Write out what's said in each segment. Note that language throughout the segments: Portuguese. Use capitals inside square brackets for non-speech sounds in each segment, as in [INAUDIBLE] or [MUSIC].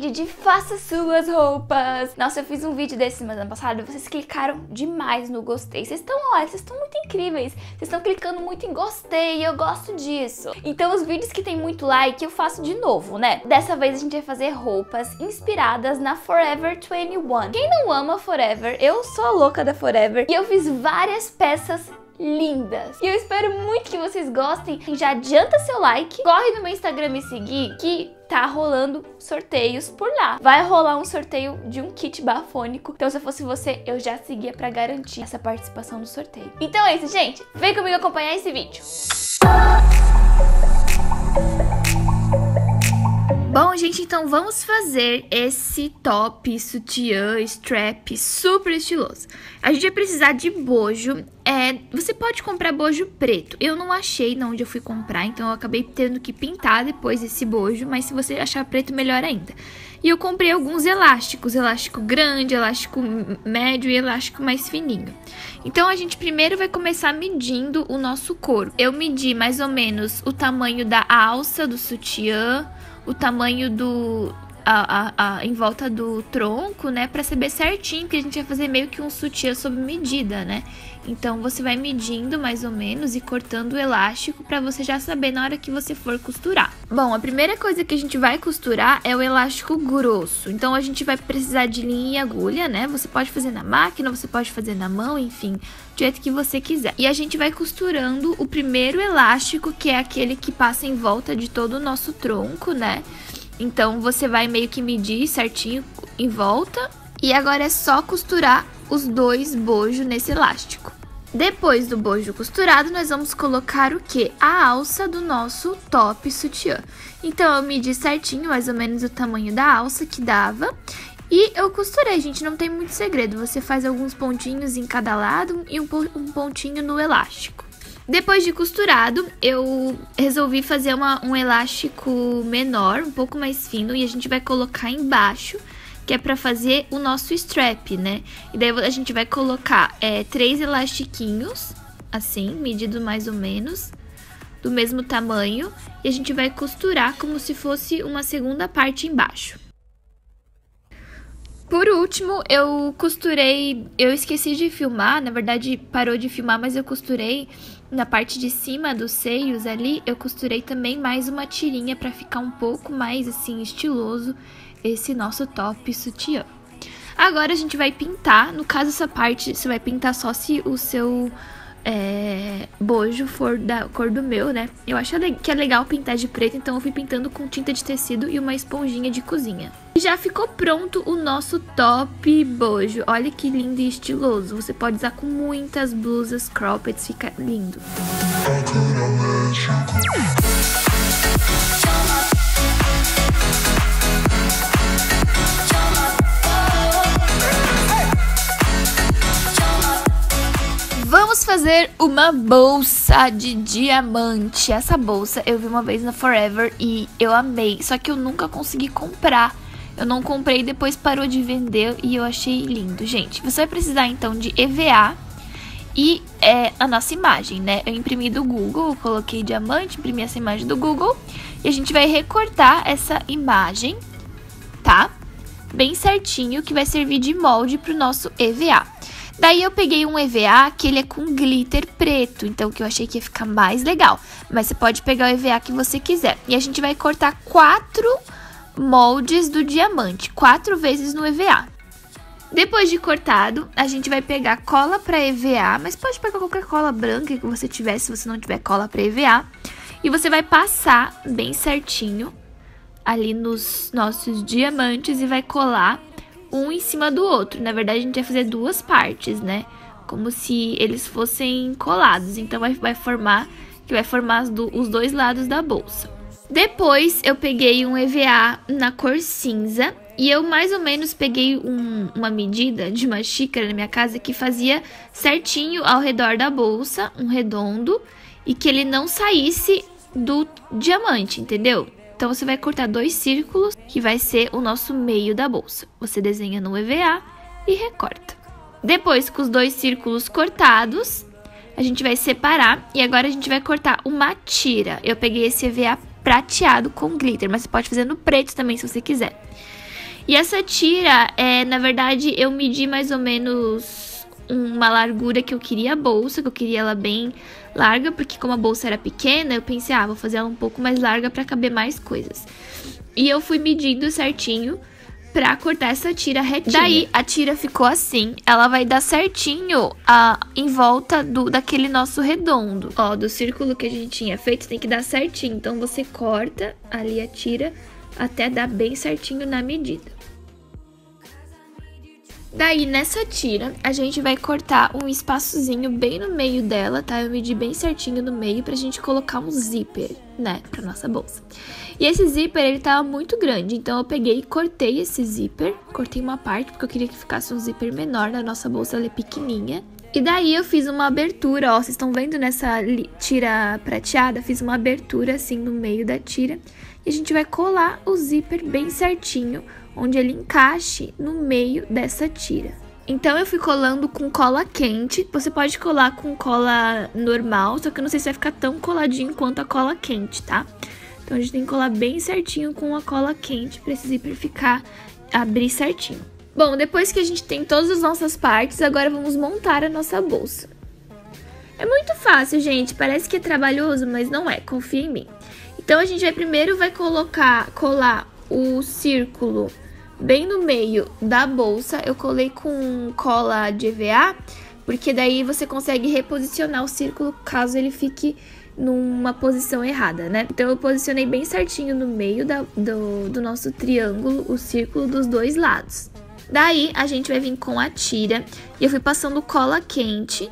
vídeo de faça suas roupas. Nossa, eu fiz um vídeo desse semana passada, vocês clicaram demais no gostei. Vocês estão, olha, vocês estão muito incríveis. Vocês estão clicando muito em gostei e eu gosto disso. Então os vídeos que tem muito like eu faço de novo, né? Dessa vez a gente vai fazer roupas inspiradas na Forever 21. Quem não ama Forever, eu sou a louca da Forever e eu fiz várias peças lindas. E eu espero muito que vocês gostem. Já adianta seu like, corre no meu Instagram me seguir que tá rolando sorteios por lá. Vai rolar um sorteio de um kit bafônico. Então se eu fosse você, eu já seguia para garantir essa participação no sorteio. Então é isso, gente. Vem comigo acompanhar esse vídeo. Bom, gente, então vamos fazer esse top, sutiã, strap super estiloso. A gente vai precisar de bojo. É, você pode comprar bojo preto. Eu não achei na onde eu fui comprar, então eu acabei tendo que pintar depois esse bojo, mas se você achar preto, melhor ainda. E eu comprei alguns elásticos, elástico grande, elástico médio e elástico mais fininho. Então a gente primeiro vai começar medindo o nosso corpo. Eu medi mais ou menos o tamanho da alça do sutiã, o tamanho do. A, a, a, em volta do tronco, né? Pra saber certinho, que a gente vai fazer meio que um sutiã sob medida, né? Então você vai medindo mais ou menos e cortando o elástico para você já saber na hora que você for costurar. Bom, a primeira coisa que a gente vai costurar é o elástico grosso. Então a gente vai precisar de linha e agulha, né? Você pode fazer na máquina, você pode fazer na mão, enfim, do jeito que você quiser. E a gente vai costurando o primeiro elástico, que é aquele que passa em volta de todo o nosso tronco, né? Então você vai meio que medir certinho em volta e agora é só costurar os dois bojos nesse elástico. Depois do bojo costurado, nós vamos colocar o que? A alça do nosso top sutiã. Então, eu medi certinho, mais ou menos o tamanho da alça que dava. E eu costurei, gente, não tem muito segredo. Você faz alguns pontinhos em cada lado e um pontinho no elástico. Depois de costurado, eu resolvi fazer uma, um elástico menor, um pouco mais fino, e a gente vai colocar embaixo que é para fazer o nosso strap, né? E daí a gente vai colocar é, três elastiquinhos, assim, medido mais ou menos, do mesmo tamanho, e a gente vai costurar como se fosse uma segunda parte embaixo. Por último, eu costurei, eu esqueci de filmar, na verdade parou de filmar, mas eu costurei na parte de cima dos seios ali, eu costurei também mais uma tirinha para ficar um pouco mais assim estiloso esse nosso top sutiã. Agora a gente vai pintar, no caso essa parte você vai pintar só se o seu é, bojo for da cor do meu, né? Eu acho que é legal pintar de preto, então eu fui pintando com tinta de tecido e uma esponjinha de cozinha. Já ficou pronto o nosso top bojo. Olha que lindo e estiloso. Você pode usar com muitas blusas cropped, fica lindo. Vamos fazer uma bolsa de diamante. Essa bolsa eu vi uma vez na Forever e eu amei, só que eu nunca consegui comprar. Eu não comprei, depois parou de vender e eu achei lindo. Gente, você vai precisar então de EVA e é, a nossa imagem, né? Eu imprimi do Google, coloquei diamante, imprimi essa imagem do Google e a gente vai recortar essa imagem, tá? Bem certinho, que vai servir de molde para o nosso EVA. Daí eu peguei um EVA que ele é com glitter preto, então que eu achei que ia ficar mais legal. Mas você pode pegar o EVA que você quiser. E a gente vai cortar quatro moldes do diamante, quatro vezes no EVA. Depois de cortado, a gente vai pegar cola para EVA, mas pode pegar qualquer cola branca que você tiver, se você não tiver cola para EVA. E você vai passar bem certinho ali nos nossos diamantes e vai colar um em cima do outro. Na verdade, a gente vai fazer duas partes, né? Como se eles fossem colados. Então, vai, vai formar, que vai formar do, os dois lados da bolsa. Depois, eu peguei um EVA na cor cinza. E eu mais ou menos peguei um, uma medida de uma xícara na minha casa que fazia certinho ao redor da bolsa, um redondo, e que ele não saísse do diamante, entendeu? Então você vai cortar dois círculos, que vai ser o nosso meio da bolsa. Você desenha no EVA e recorta. Depois, com os dois círculos cortados, a gente vai separar e agora a gente vai cortar uma tira. Eu peguei esse EVA prateado com glitter, mas você pode fazer no preto também se você quiser. E essa tira, é, na verdade, eu medi mais ou menos uma largura que eu queria a bolsa, que eu queria ela bem larga, porque como a bolsa era pequena, eu pensei, ah, vou fazer ela um pouco mais larga para caber mais coisas. E eu fui medindo certinho pra cortar essa tira retinha. Daí, a tira ficou assim. Ela vai dar certinho a, em volta do daquele nosso redondo. Ó, do círculo que a gente tinha feito, tem que dar certinho. Então, você corta ali a tira até dar bem certinho na medida. Daí, nessa tira, a gente vai cortar um espaçozinho bem no meio dela, tá? Eu medi bem certinho no meio pra gente colocar um zíper, né? Pra nossa bolsa. E esse zíper, ele tava muito grande, então eu peguei e cortei esse zíper. Cortei uma parte, porque eu queria que ficasse um zíper menor na nossa bolsa, ela é pequenininha. E daí eu fiz uma abertura, ó, vocês estão vendo nessa tira prateada? Fiz uma abertura assim no meio da tira. E a gente vai colar o zíper bem certinho onde ele encaixe no meio dessa tira. Então eu fui colando com cola quente. Você pode colar com cola normal, só que eu não sei se vai ficar tão coladinho quanto a cola quente, tá? Então a gente tem que colar bem certinho com a cola quente para esse zíper ficar abrir certinho. Bom, depois que a gente tem todas as nossas partes, agora vamos montar a nossa bolsa. É muito fácil, gente. Parece que é trabalhoso, mas não é. Confia em mim. Então a gente vai primeiro vai colocar, colar o círculo bem no meio da bolsa. Eu colei com cola de EVA, porque daí você consegue reposicionar o círculo caso ele fique numa posição errada, né? Então eu posicionei bem certinho no meio da, do, do nosso triângulo, o círculo dos dois lados. Daí a gente vai vir com a tira e eu fui passando cola quente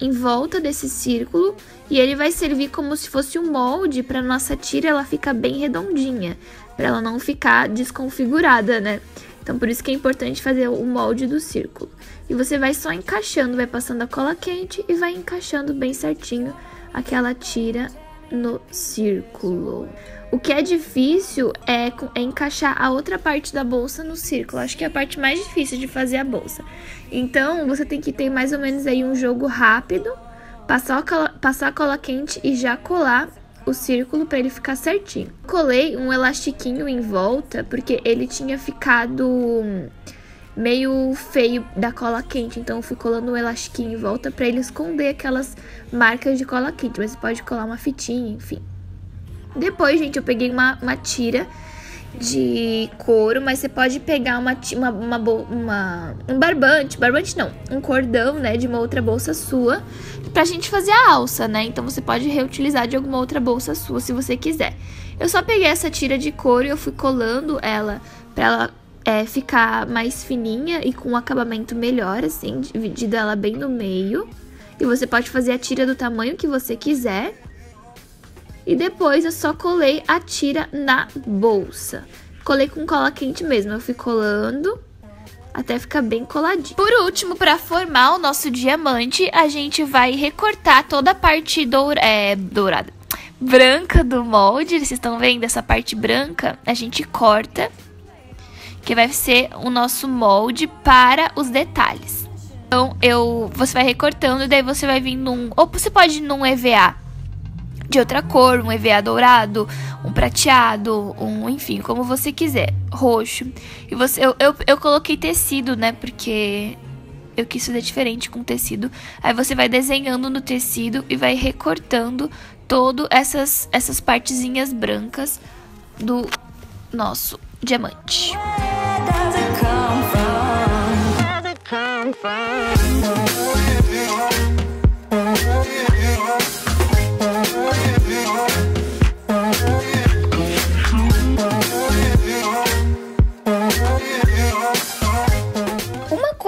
em volta desse círculo e ele vai servir como se fosse um molde para nossa tira ela ficar bem redondinha para ela não ficar desconfigurada, né? Então por isso que é importante fazer o molde do círculo. E você vai só encaixando, vai passando a cola quente e vai encaixando bem certinho aquela tira no círculo. O que é difícil é, é, encaixar a outra parte da bolsa no círculo. Acho que é a parte mais difícil de fazer a bolsa. Então, você tem que ter mais ou menos aí um jogo rápido, passar a cola, passar a cola quente e já colar o círculo para ele ficar certinho. Colei um elastiquinho em volta porque ele tinha ficado meio feio da cola quente, então eu fui colando um elastiquinho em volta para ele esconder aquelas marcas de cola quente, mas você pode colar uma fitinha, enfim. Depois, gente, eu peguei uma, uma tira de couro, mas você pode pegar uma, uma, uma, uma, um barbante, barbante não, um cordão, né, de uma outra bolsa sua, pra gente fazer a alça, né? Então você pode reutilizar de alguma outra bolsa sua se você quiser. Eu só peguei essa tira de couro e eu fui colando ela pra ela é, ficar mais fininha e com um acabamento melhor, assim, dividindo ela bem no meio. E você pode fazer a tira do tamanho que você quiser. E depois eu só colei a tira na bolsa. Colei com cola quente mesmo, eu fui colando até ficar bem coladinho. Por último, para formar o nosso diamante, a gente vai recortar toda a parte doura, é, dourada, branca do molde. Vocês estão vendo essa parte branca? A gente corta, que vai ser o nosso molde para os detalhes. Então, eu, você vai recortando e daí você vai vir num... Ou você pode ir num EVA de outra cor, um EVA dourado, um prateado, um, enfim, como você quiser, roxo. E você, eu, eu, eu coloquei tecido, né, porque eu quis fazer diferente com tecido. Aí você vai desenhando no tecido e vai recortando todo essas essas partezinhas brancas do nosso diamante.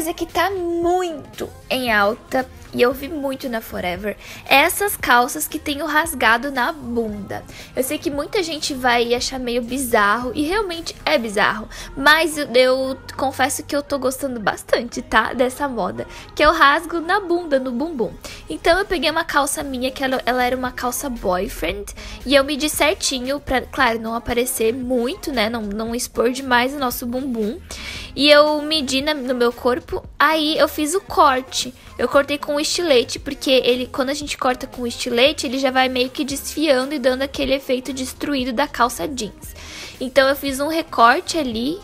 Coisa que tá muito em alta e eu vi muito na Forever, essas calças que tem o rasgado na bunda. Eu sei que muita gente vai achar meio bizarro, e realmente é bizarro, mas eu, eu confesso que eu tô gostando bastante, tá? Dessa moda, que o rasgo na bunda, no bumbum. Então eu peguei uma calça minha, que ela, ela era uma calça boyfriend, e eu medi certinho pra, claro, não aparecer muito, né? Não, não expor demais o nosso bumbum. E eu medi na, no meu corpo, aí eu fiz o corte. Eu cortei com o estilete, porque ele, quando a gente corta com o estilete, ele já vai meio que desfiando e dando aquele efeito destruído da calça jeans. Então eu fiz um recorte ali,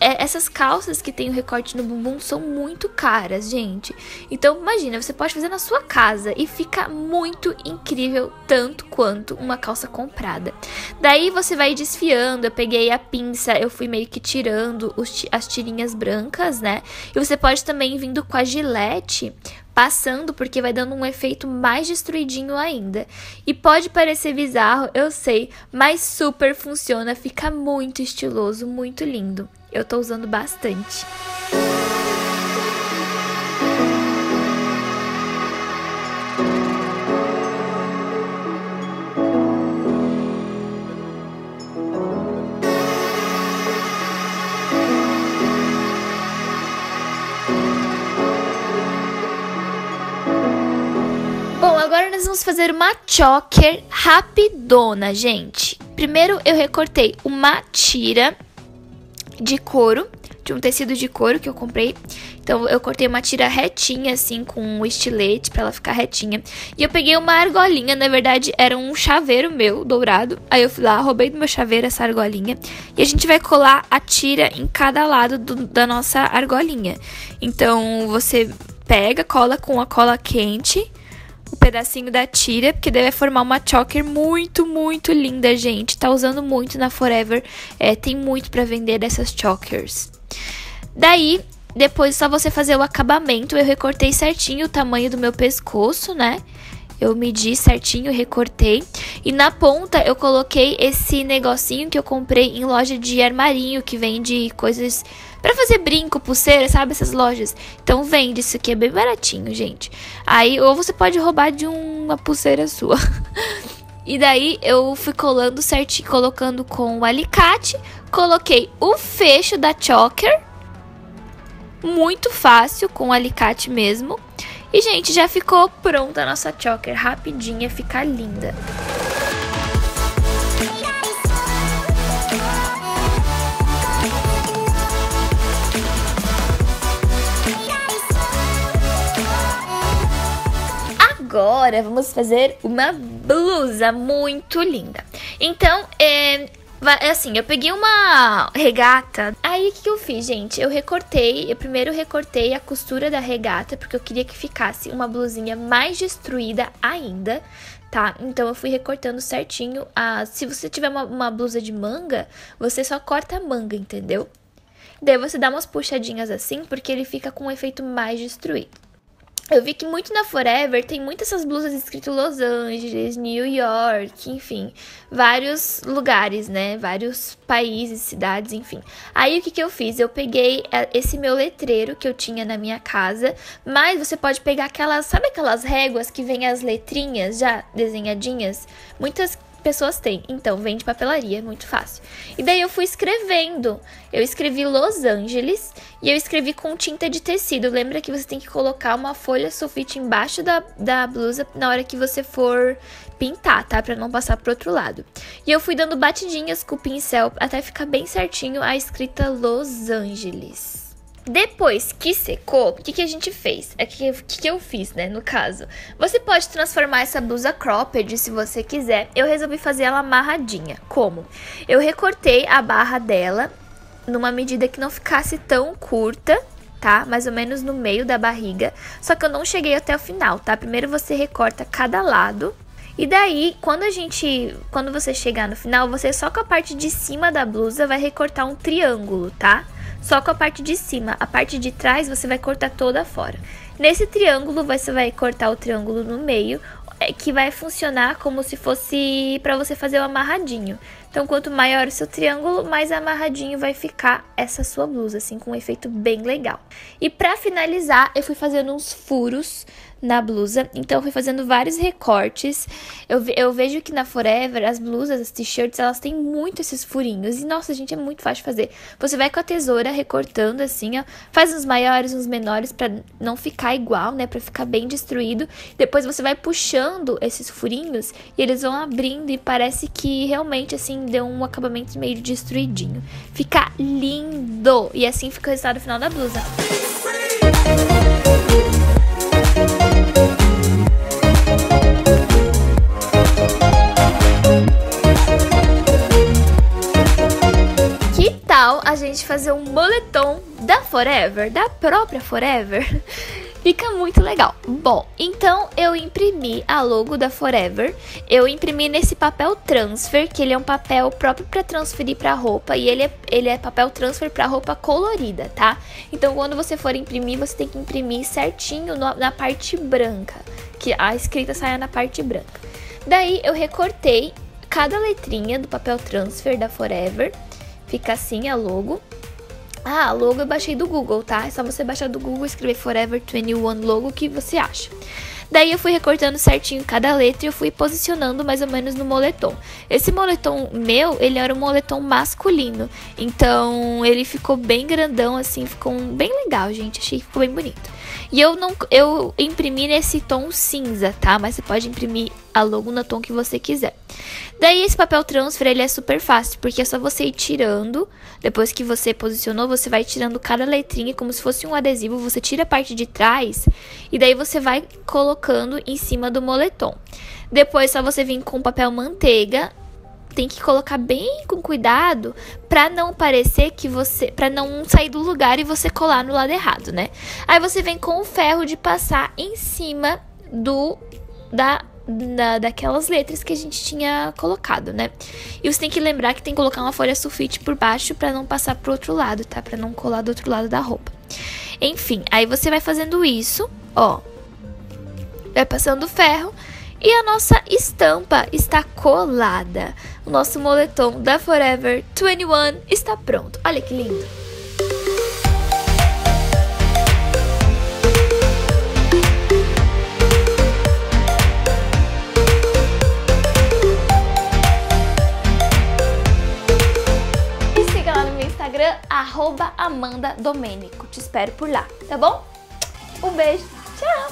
É, essas calças que tem o recorte no bumbum são muito caras, gente. Então, imagina, você pode fazer na sua casa e fica muito incrível, tanto quanto uma calça comprada. Daí você vai desfiando. Eu peguei a pinça, eu fui meio que tirando os, as tirinhas brancas, né? E você pode também vindo com a gilete passando, porque vai dando um efeito mais destruidinho ainda. E pode parecer bizarro, eu sei, mas super funciona, fica muito estiloso, muito lindo. Eu tô usando bastante. agora nós vamos fazer uma choker rapidona, gente. Primeiro eu recortei uma tira de couro, de um tecido de couro que eu comprei. Então eu cortei uma tira retinha assim com um estilete para ela ficar retinha. E eu peguei uma argolinha, na verdade era um chaveiro meu dourado. Aí eu fui lá, roubei do meu chaveiro essa argolinha e a gente vai colar a tira em cada lado do, da nossa argolinha. Então você pega, cola com a cola quente o pedacinho da tira, porque deve formar uma choker muito, muito linda, gente. Tá usando muito na Forever, é, tem muito para vender dessas chokers. Daí, depois só você fazer o acabamento, eu recortei certinho o tamanho do meu pescoço, né? Eu medi certinho, recortei. E na ponta eu coloquei esse negocinho que eu comprei em loja de armarinho, que vende coisas para fazer brinco, pulseira, sabe? Essas lojas. Então vende isso aqui, é bem baratinho, gente. Aí, ou você pode roubar de uma pulseira sua. [LAUGHS] e daí eu fui colando certinho, colocando com o alicate. Coloquei o fecho da choker. Muito fácil, com o alicate mesmo. E, gente, já ficou pronta a nossa choker. Rapidinha, fica linda. Agora vamos fazer uma blusa muito linda. Então, é, é assim, eu peguei uma regata. Aí o que, que, eu fiz, gente? Eu recortei, eu primeiro recortei a costura da regata, porque eu queria que ficasse uma blusinha mais destruída ainda, tá? Então eu fui recortando certinho. A, se você tiver uma, uma blusa de manga, você só corta a manga, entendeu? Daí você dá umas puxadinhas assim, porque ele fica com um efeito mais destruído. Eu vi que muito na Forever tem muitas essas blusas escrito Los Angeles, New York, enfim, vários lugares, né? Vários países, cidades, enfim. Aí o que, que eu fiz? Eu peguei é, esse meu letreiro que eu tinha na minha casa, mas você pode pegar aquelas, sabe aquelas réguas que vem as letrinhas já desenhadinhas? Muitas pessoas têm. Então, vende papelaria, muito fácil. E daí eu fui escrevendo. Eu escrevi Los Angeles e eu escrevi com tinta de tecido. Lembra que você tem que colocar uma folha sulfite embaixo da, da blusa na hora que você for pintar, tá? Pra não passar pro outro lado. E eu fui dando batidinhas com o pincel até ficar bem certinho a escrita Los Angeles. Depois que secou, o que, que a gente fez? O é que, que, que eu fiz, né? No caso, você pode transformar essa blusa cropped se você quiser. Eu resolvi fazer ela amarradinha. Como? Eu recortei a barra dela numa medida que não ficasse tão curta, tá? Mais ou menos no meio da barriga. Só que eu não cheguei até o final, tá? Primeiro você recorta cada lado. E daí, quando a gente, quando você chegar no final, você só com a parte de cima da blusa vai recortar um triângulo, tá? só com a parte de cima. A parte de trás você vai cortar toda fora. Nesse triângulo, você vai cortar o triângulo no meio, é, que vai funcionar como se fosse para você fazer o amarradinho. Então, quanto maior o seu triângulo, mais amarradinho vai ficar essa sua blusa, assim, com um efeito bem legal. E para finalizar, eu fui fazendo uns furos na blusa. Então, fui fazendo vários recortes. Eu, eu vejo que na Forever, as blusas, as t-shirts, elas têm muito esses furinhos. E, nossa, gente, é muito fácil fazer. Você vai com a tesoura recortando assim, ó. Faz uns maiores, uns menores para não ficar igual, né? Pra ficar bem destruído. Depois você vai puxando esses furinhos e eles vão abrindo e parece que realmente, assim, deu um acabamento meio destruidinho. Fica lindo! E assim fica o resultado final da blusa. Fazer um moletom da Forever, da própria Forever. [LAUGHS] Fica muito legal. Bom, então eu imprimi a logo da Forever. Eu imprimi nesse papel transfer, que ele é um papel próprio para transferir para roupa e ele é, ele é papel transfer para roupa colorida, tá? Então quando você for imprimir, você tem que imprimir certinho no, na parte branca, que a escrita saia na parte branca. Daí eu recortei cada letrinha do papel transfer da Forever. Fica assim a logo. Ah, logo eu baixei do Google, tá? É só você baixar do Google, escrever Forever 21 logo que você acha. Daí eu fui recortando certinho cada letra e eu fui posicionando mais ou menos no moletom. Esse moletom meu, ele era um moletom masculino. Então ele ficou bem grandão, assim, ficou bem legal, gente. Achei que ficou bem bonito. E eu não eu imprimi nesse tom cinza, tá? Mas você pode imprimir a logo no tom que você quiser. Daí esse papel transfer ele é super fácil, porque é só você ir tirando, depois que você posicionou, você vai tirando cada letrinha como se fosse um adesivo, você tira a parte de trás e daí você vai colocando em cima do moletom. Depois só você vir com papel manteiga tem que colocar bem com cuidado para não parecer que você, para não sair do lugar e você colar no lado errado, né? Aí você vem com o ferro de passar em cima do da da, daquelas letras que a gente tinha colocado, né? E você tem que lembrar que tem que colocar uma folha sulfite por baixo para não passar pro outro lado, tá? Para não colar do outro lado da roupa. Enfim, aí você vai fazendo isso, ó. Vai passando ferro e a nossa estampa está colada. O nosso moletom da Forever 21 está pronto. Olha que lindo. Arroba Amanda Domênico. Te espero por lá, tá bom? Um beijo, tchau!